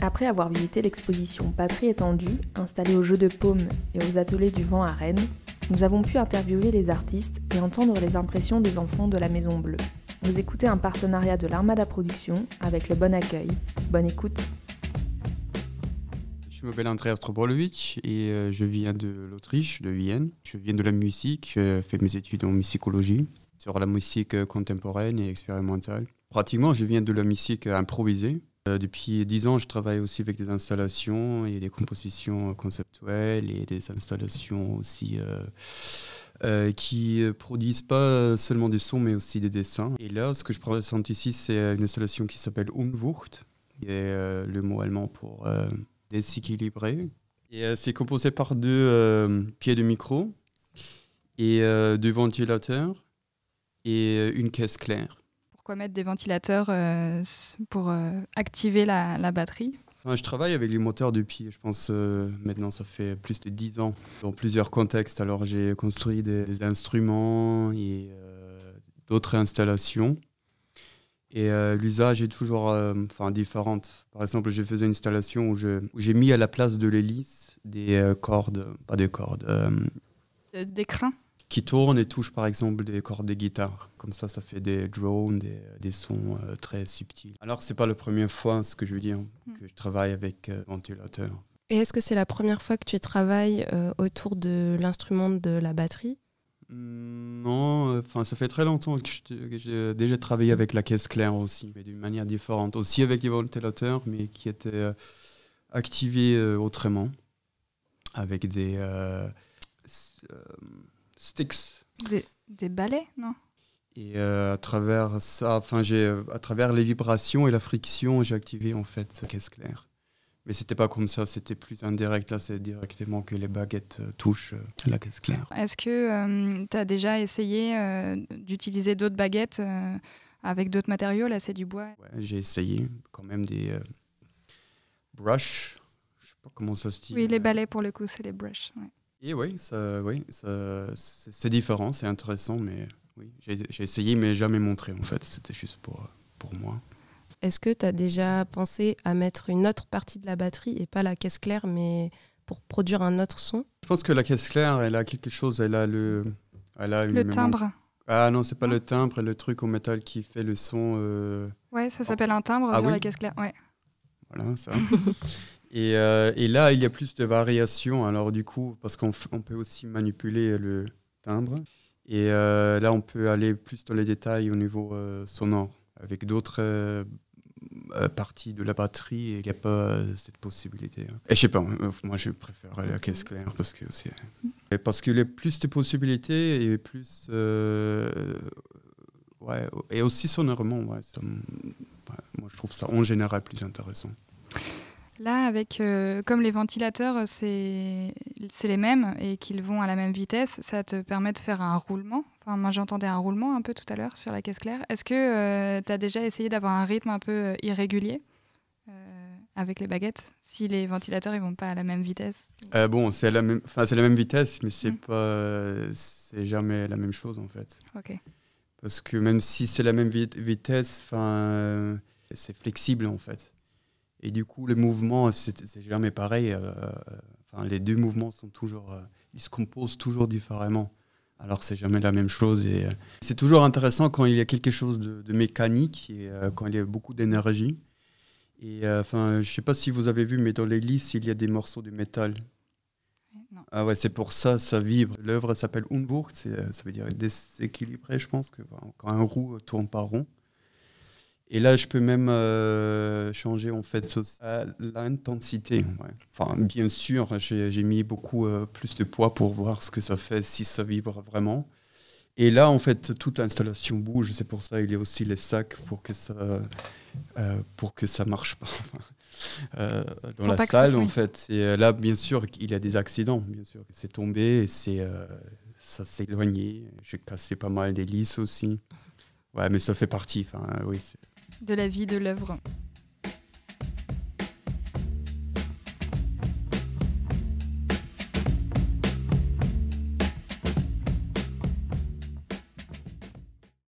Après avoir visité l'exposition Patrie étendue, installée au jeu de paume et aux ateliers du vent à Rennes, nous avons pu interviewer les artistes et entendre les impressions des enfants de la Maison Bleue. Vous écoutez un partenariat de l'Armada Production avec le Bon Accueil. Bonne écoute. Je m'appelle André Astrobolovic et euh, je viens de l'Autriche, de Vienne. Je viens de la musique, je fais mes études en musicologie sur la musique euh, contemporaine et expérimentale. Pratiquement, je viens de la musique improvisée. Euh, depuis dix ans, je travaille aussi avec des installations et des compositions conceptuelles et des installations aussi euh, euh, qui produisent pas seulement des sons mais aussi des dessins. Et là, ce que je présente ici, c'est une installation qui s'appelle Unwucht, qui est le mot allemand pour déséquilibré. Et c'est composé par deux pieds de micro et deux ventilateurs et une caisse claire mettre des ventilateurs euh, pour euh, activer la, batterie Je travaille avec les moteurs depuis, je pense, euh, maintenant ça fait plus de 10 ans, dans plusieurs contextes. Alors j'ai construit des, instruments et d'autres installations. Et l'usage est toujours enfin, différent. Par exemple, j'ai fait une installation où j'ai mis à la place de l'hélice des cordes, pas des cordes. des crins qui tourne et touche par exemple des cordes de guitare. Comme ça, ça fait des drones, des, des sons euh, très subtils. Alors, c'est pas la première fois, ce que je veux dire, hmm. que je travaille avec euh, ventilateur. Et est-ce que c'est la première fois que tu travailles euh, autour de l'instrument de la batterie? Hmm, Non, enfin, ça fait très longtemps que j'ai déjà travaillé avec la caisse claire aussi, mais d'une manière différente. Aussi avec les ventilateurs, mais qui étaient activés autrement, avec des sticks. Des, des balais, non? Et euh, à travers ça, enfin, j'ai, euh, à travers les vibrations et la friction, j'ai activé en fait cette caisse claire. Mais c'était pas comme ça, c'était plus indirect. Là, c'est directement que les baguettes euh, touchent la caisse claire. Est-ce que tu as déjà essayé d'utiliser d'autres baguettes avec d'autres matériaux? Là, c'est du bois. Ouais, j'ai essayé quand même des brushes. Je sais pas comment ça se dit. Oui, les balais pour le coup, c'est les brushes. Ouais. Et oui, ça, oui ça, c'est différent, c'est intéressant, mais oui, j'ai essayé, mais jamais montré en fait. C'était juste pour, pour moi. Est-ce que tu as déjà pensé à mettre une autre partie de la batterie et pas la caisse claire, mais pour produire un autre son? Je pense que la caisse claire, elle a quelque chose, elle a le. Elle a le timbre. Ah non, c'est pas le timbre, le truc au métal qui fait le son. Euh... Ouais, ça s'appelle un timbre ah, la caisse claire. Ouais. Voilà, ça. Et, euh, et, là, il y a plus de variations. Alors, du coup, parce qu'on on peut aussi manipuler le timbre. Et euh, là, on peut aller plus dans les détails au niveau euh, sonore. Avec d'autres parties de la batterie, il n'y a pas cette possibilité. Hein. Et je sais pas, moi, je préfère la caisse claire parce que. Parce qu'il y a plus de possibilités et plus. ouais, et aussi sonorement, moi, je trouve ça en général plus intéressant. Là, avec, euh, comme les ventilateurs, c'est les mêmes et qu'ils vont à la même vitesse, ça te permet de faire un roulement. Enfin, moi, j'entendais un roulement un peu tout à l'heure sur la caisse claire. Est-ce que euh, tu as déjà essayé d'avoir un rythme un peu euh, irrégulier avec les baguettes si les ventilateurs ils vont pas à la même vitesse Bon, c'est la, même, la même vitesse, mais c'est mmh. c'est jamais la même chose en fait. Ok. Parce que même si c'est la même vitesse, c'est flexible en fait. Et du coup, les mouvements, c'est jamais pareil. Euh, enfin, les deux mouvements sont toujours, euh, ils se composent toujours différemment. Alors, c'est jamais la même chose. Et euh, c'est toujours intéressant quand il y a quelque chose de, mécanique et quand il y a beaucoup d'énergie. Et enfin, je sais pas si vous avez vu, mais dans l'hélice, il y a des morceaux de métal. Ah ouais, c'est pour ça, ça vibre. L'œuvre s'appelle Unwucht, ça veut dire déséquilibré, je pense, que quand un roue tourne pas rond. Et là, je peux même euh, changer en fait l'intensité. Enfin, bien sûr, j'ai mis beaucoup euh, plus de poids pour voir ce que ça fait, si ça vibre vraiment. Et là, en fait, toute l'installation bouge. C'est pour ça qu'il y a aussi les sacs pour que ça, euh, pour que ça marche pas dans la salle, en fait. Et là, bien sûr, il y a des accidents. Bien sûr, c'est tombé, et c'est ça s'est éloigné. J'ai cassé pas mal d'hélices aussi. Ouais, mais ça fait partie. Enfin, oui de la vie de l'œuvre.